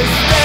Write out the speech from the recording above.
Stay